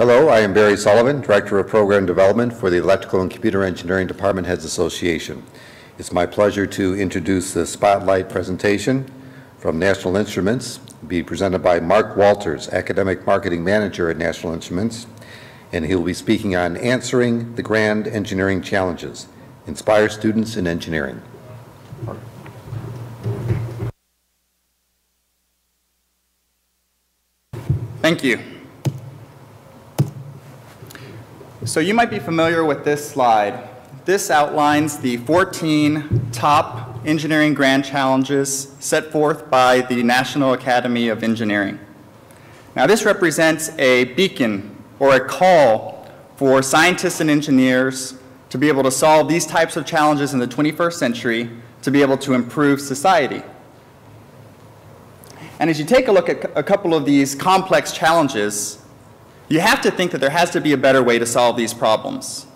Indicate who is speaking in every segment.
Speaker 1: Hello, I am Barry Sullivan, Director of Program Development for the Electrical and Computer Engineering Department Heads Association. It's my pleasure to introduce the Spotlight presentation from National Instruments, be presented by Mark Walters, Academic Marketing Manager at National Instruments, and he'll be speaking on answering the grand engineering challenges, inspire students in engineering.
Speaker 2: Thank you. So you might be familiar with this slide. This outlines the 14 top engineering grand challenges set forth by the National Academy of Engineering. Now this represents a beacon or a call for scientists and engineers to be able to solve these types of challenges in the 21st century to be able to improve society. And as you take a look at a couple of these complex challenges, you have to think that there has to be a better way to solve these problems.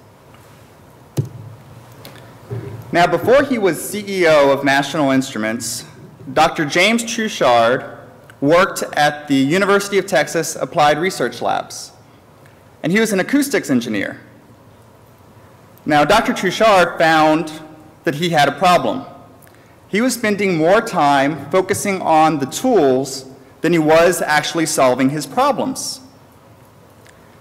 Speaker 2: Now, before he was CEO of National Instruments, Dr. James Truchard worked at the University of Texas Applied Research Labs, and he was an acoustics engineer. Now, Dr. Truchard found that he had a problem he was spending more time focusing on the tools than he was actually solving his problems.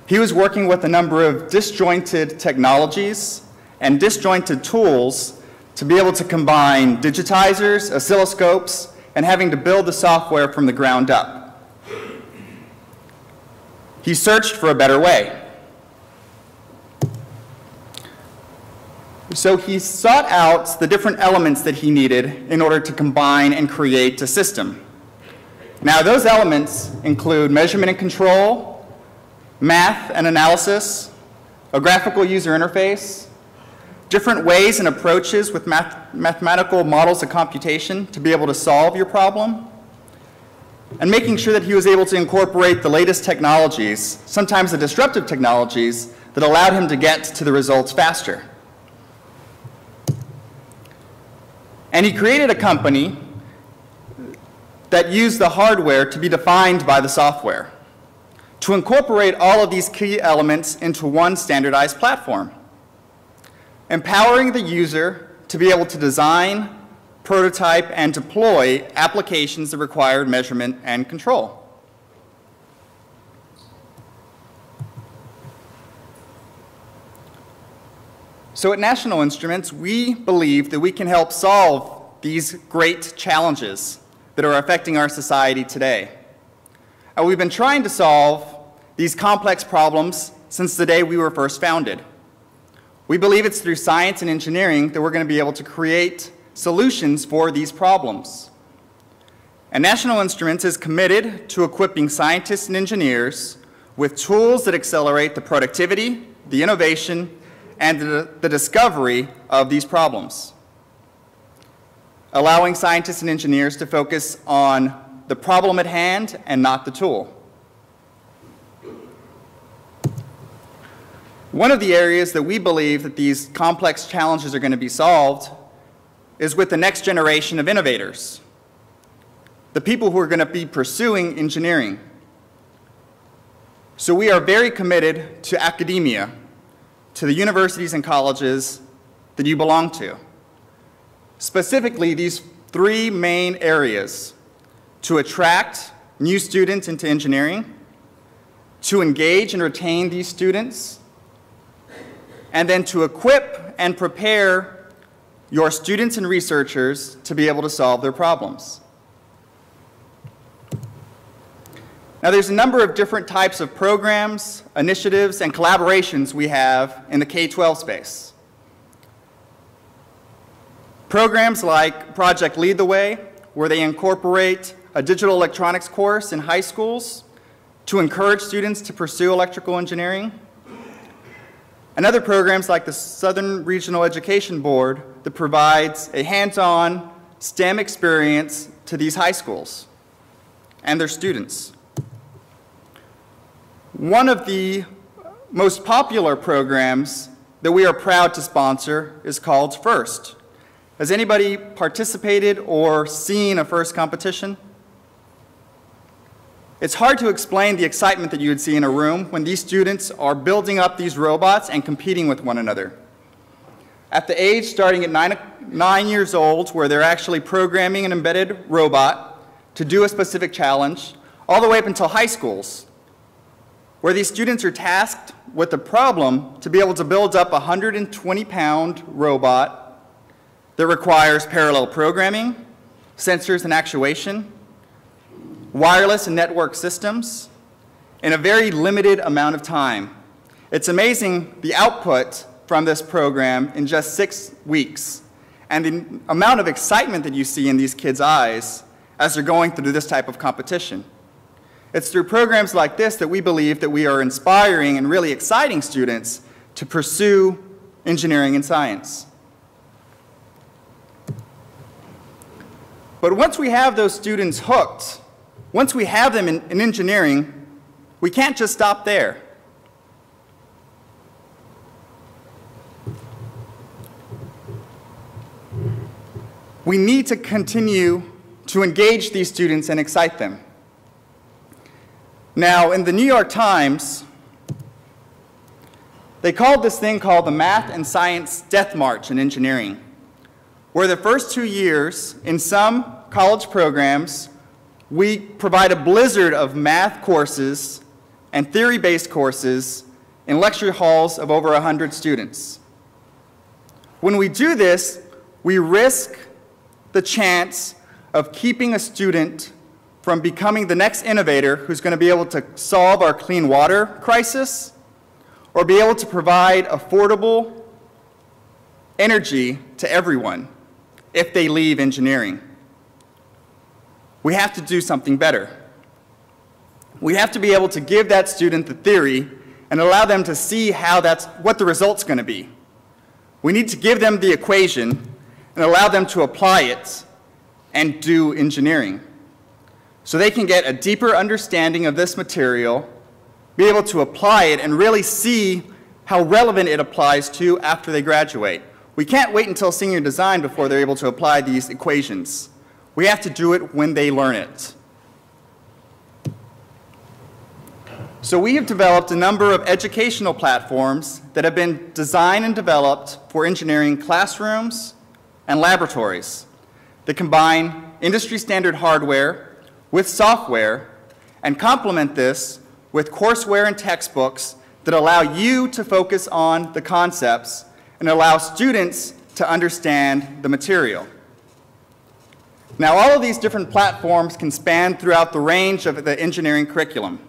Speaker 2: He was working with a number of disjointed technologies and disjointed tools to be able to combine digitizers, oscilloscopes, and having to build the software from the ground up. He searched for a better way. So he sought out the different elements that he needed in order to combine and create a system. Now those elements include measurement and control, math and analysis, a graphical user interface, different ways and approaches with math mathematical models of computation to be able to solve your problem, and making sure that he was able to incorporate the latest technologies, sometimes the disruptive technologies, that allowed him to get to the results faster. And he created a company that used the hardware to be defined by the software to incorporate all of these key elements into one standardized platform, empowering the user to be able to design, prototype, and deploy applications that require measurement and control. So at National Instruments, we believe that we can help solve these great challenges that are affecting our society today. And we've been trying to solve these complex problems since the day we were first founded. We believe it's through science and engineering that we're going to be able to create solutions for these problems. And National Instruments is committed to equipping scientists and engineers with tools that accelerate the productivity, the innovation, and the, the discovery of these problems, allowing scientists and engineers to focus on the problem at hand and not the tool. One of the areas that we believe that these complex challenges are going to be solved is with the next generation of innovators, the people who are going to be pursuing engineering. So we are very committed to academia to the universities and colleges that you belong to. Specifically, these three main areas to attract new students into engineering, to engage and retain these students, and then to equip and prepare your students and researchers to be able to solve their problems. Now there's a number of different types of programs, initiatives, and collaborations we have in the K-12 space. Programs like Project Lead the Way, where they incorporate a digital electronics course in high schools to encourage students to pursue electrical engineering. And other programs like the Southern Regional Education Board that provides a hands-on STEM experience to these high schools and their students. One of the most popular programs that we are proud to sponsor is called FIRST. Has anybody participated or seen a FIRST competition? It's hard to explain the excitement that you would see in a room when these students are building up these robots and competing with one another. At the age starting at nine, nine years old, where they're actually programming an embedded robot to do a specific challenge, all the way up until high schools, where these students are tasked with the problem to be able to build up a 120-pound robot that requires parallel programming, sensors and actuation, wireless and network systems, in a very limited amount of time. It's amazing the output from this program in just six weeks and the amount of excitement that you see in these kids' eyes as they're going through this type of competition. It's through programs like this that we believe that we are inspiring and really exciting students to pursue engineering and science. But once we have those students hooked once we have them in, in engineering, we can't just stop there. We need to continue to engage these students and excite them. Now, in the New York Times, they called this thing called the Math and Science Death March in Engineering, where the first two years in some college programs we provide a blizzard of math courses and theory-based courses in lecture halls of over 100 students. When we do this, we risk the chance of keeping a student from becoming the next innovator who's going to be able to solve our clean water crisis or be able to provide affordable energy to everyone if they leave engineering we have to do something better. We have to be able to give that student the theory and allow them to see how that's, what the result's going to be. We need to give them the equation and allow them to apply it and do engineering. So they can get a deeper understanding of this material, be able to apply it, and really see how relevant it applies to after they graduate. We can't wait until senior design before they're able to apply these equations. We have to do it when they learn it. So we have developed a number of educational platforms that have been designed and developed for engineering classrooms and laboratories that combine industry standard hardware with software and complement this with courseware and textbooks that allow you to focus on the concepts and allow students to understand the material. Now, all of these different platforms can span throughout the range of the engineering curriculum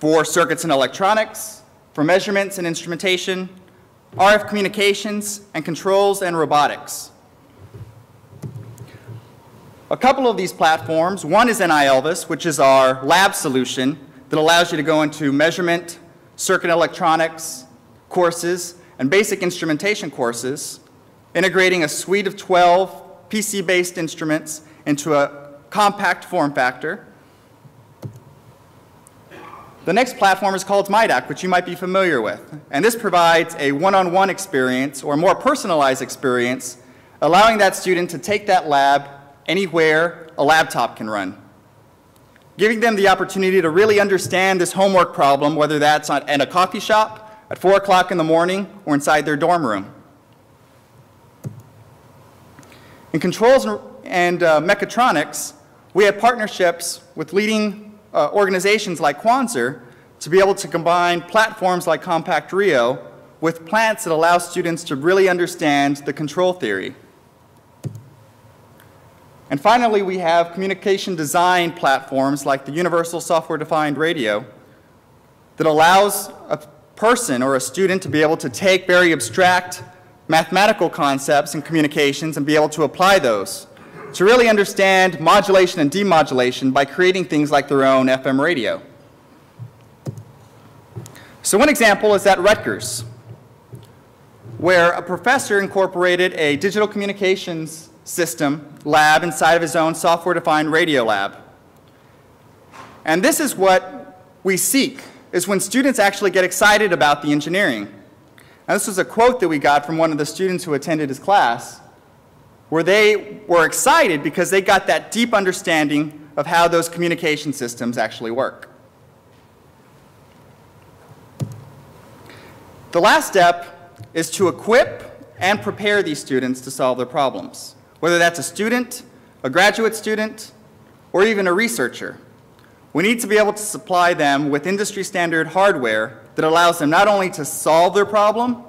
Speaker 2: for circuits and electronics, for measurements and instrumentation, RF communications, and controls and robotics. A couple of these platforms, one is NI Elvis, which is our lab solution that allows you to go into measurement, circuit electronics courses, and basic instrumentation courses, integrating a suite of 12 PC-based instruments into a compact form factor. The next platform is called myDAQ, which you might be familiar with. And this provides a one-on-one -on -one experience or more personalized experience, allowing that student to take that lab anywhere a laptop can run. Giving them the opportunity to really understand this homework problem, whether that's at a coffee shop, at 4 o'clock in the morning, or inside their dorm room. In controls and uh, mechatronics, we have partnerships with leading uh, organizations like Quanser to be able to combine platforms like CompactRIO with plants that allow students to really understand the control theory. And finally, we have communication design platforms like the Universal Software Defined Radio that allows a person or a student to be able to take very abstract mathematical concepts and communications and be able to apply those to really understand modulation and demodulation by creating things like their own FM radio. So one example is at Rutgers, where a professor incorporated a digital communications system lab inside of his own software-defined radio lab. And this is what we seek, is when students actually get excited about the engineering. Now, this was a quote that we got from one of the students who attended his class, where they were excited because they got that deep understanding of how those communication systems actually work. The last step is to equip and prepare these students to solve their problems, whether that's a student, a graduate student, or even a researcher. We need to be able to supply them with industry standard hardware that allows them not only to solve their problem,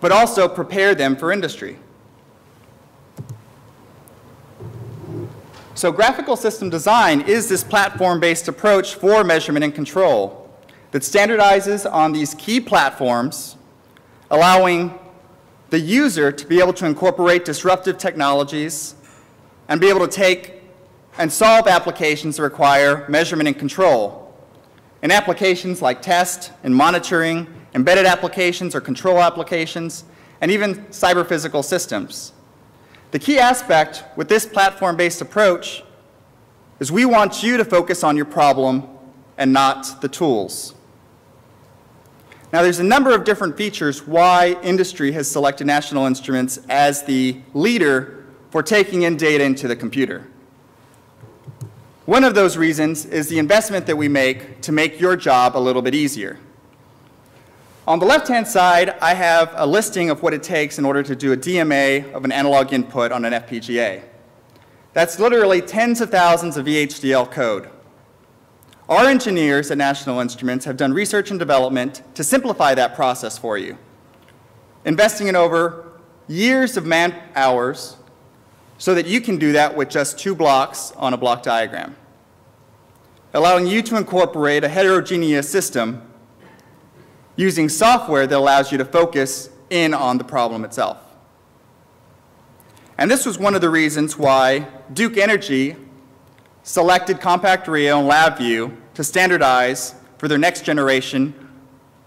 Speaker 2: but also prepare them for industry. So graphical system design is this platform-based approach for measurement and control that standardizes on these key platforms, allowing the user to be able to incorporate disruptive technologies and be able to take and solve applications that require measurement and control. In applications like test and monitoring, embedded applications or control applications, and even cyber-physical systems. The key aspect with this platform-based approach is we want you to focus on your problem and not the tools. Now, there's a number of different features why industry has selected National Instruments as the leader for taking in data into the computer. One of those reasons is the investment that we make to make your job a little bit easier. On the left-hand side, I have a listing of what it takes in order to do a DMA of an analog input on an FPGA. That's literally tens of thousands of VHDL code. Our engineers at National Instruments have done research and development to simplify that process for you, investing in over years of man hours so that you can do that with just two blocks on a block diagram, allowing you to incorporate a heterogeneous system using software that allows you to focus in on the problem itself. And this was one of the reasons why Duke Energy selected CompactRIO and LabVIEW to standardize for their next generation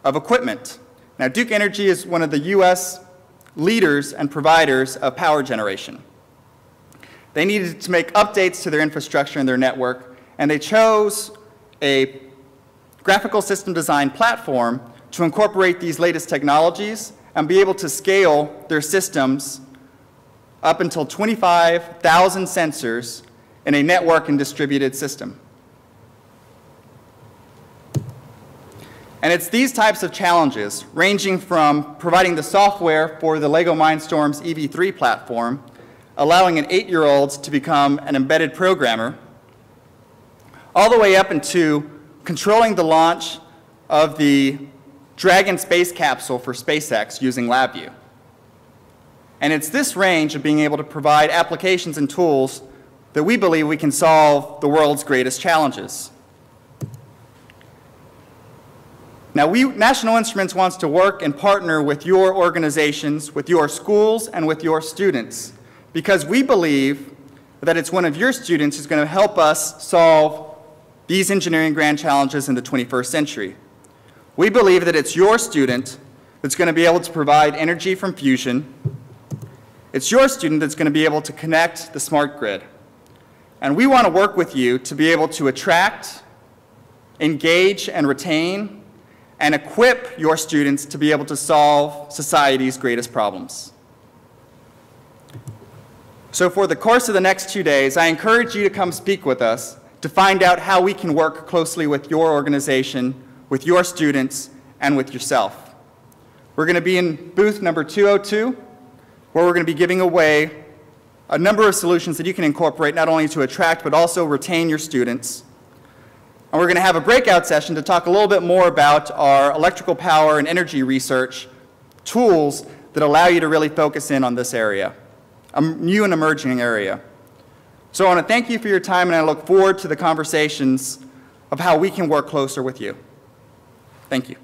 Speaker 2: of equipment. Now, Duke Energy is one of the U.S. leaders and providers of power generation. They needed to make updates to their infrastructure and their network, and they chose a graphical system design platform to incorporate these latest technologies and be able to scale their systems up until 25,000 sensors in a network and distributed system. And it's these types of challenges, ranging from providing the software for the LEGO Mindstorms EV3 platform, allowing an eight-year-old to become an embedded programmer, all the way up into controlling the launch of the Dragon space capsule for SpaceX using LabVIEW. And it's this range of being able to provide applications and tools that we believe we can solve the world's greatest challenges. Now, we, National Instruments wants to work and partner with your organizations, with your schools, and with your students because we believe that it's one of your students who's going to help us solve these engineering grand challenges in the 21st century. We believe that it's your student that's going to be able to provide energy from fusion. It's your student that's going to be able to connect the smart grid. And we want to work with you to be able to attract, engage, and retain, and equip your students to be able to solve society's greatest problems. So for the course of the next two days, I encourage you to come speak with us to find out how we can work closely with your organization with your students, and with yourself. We're going to be in booth number 202, where we're going to be giving away a number of solutions that you can incorporate not only to attract but also retain your students. And we're going to have a breakout session to talk a little bit more about our electrical power and energy research tools that allow you to really focus in on this area, a new and emerging area. So I want to thank you for your time, and I look forward to the conversations of how we can work closer with you. Thank you.